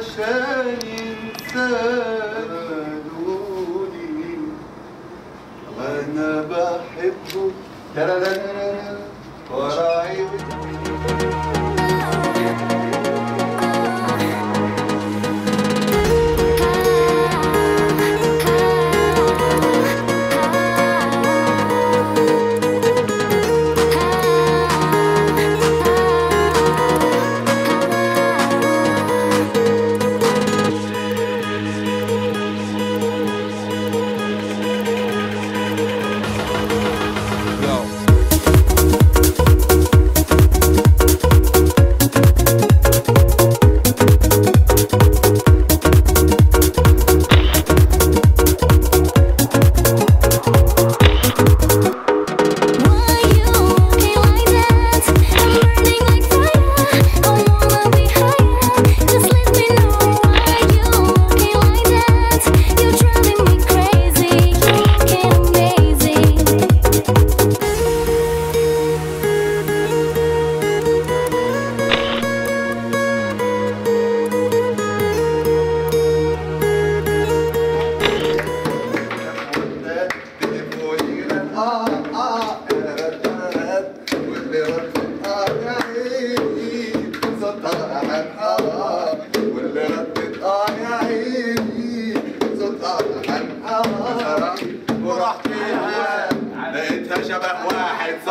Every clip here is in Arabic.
عشان ينسانوني وأنا بحبه ترى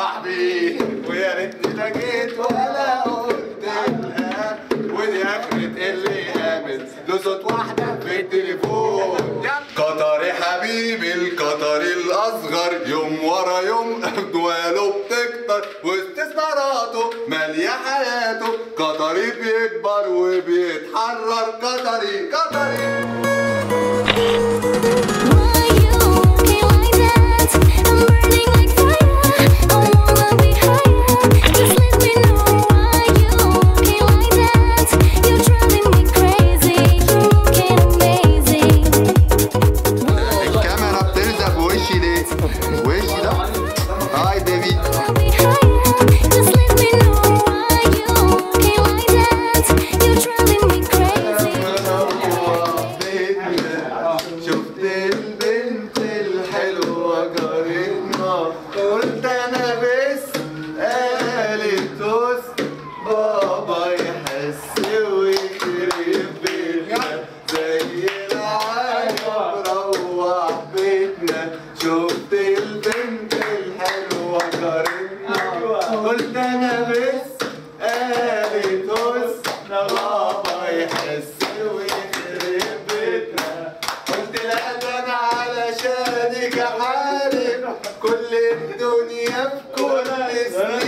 صاحبي. ويا ريتني لقيت ولا قلت لها ودي اخرت اللي قامت له صوت واحدة في التليفون. قطري حبيبي القطري الأصغر. يوم ورا يوم أجواله بتكتر. واستثماراته مالية حياته. قطري بيكبر وبيتحرر. قطري قطري. وايش ده هاي ديفيد شفت البنت الحلوة جارتنا قلت أنا Coração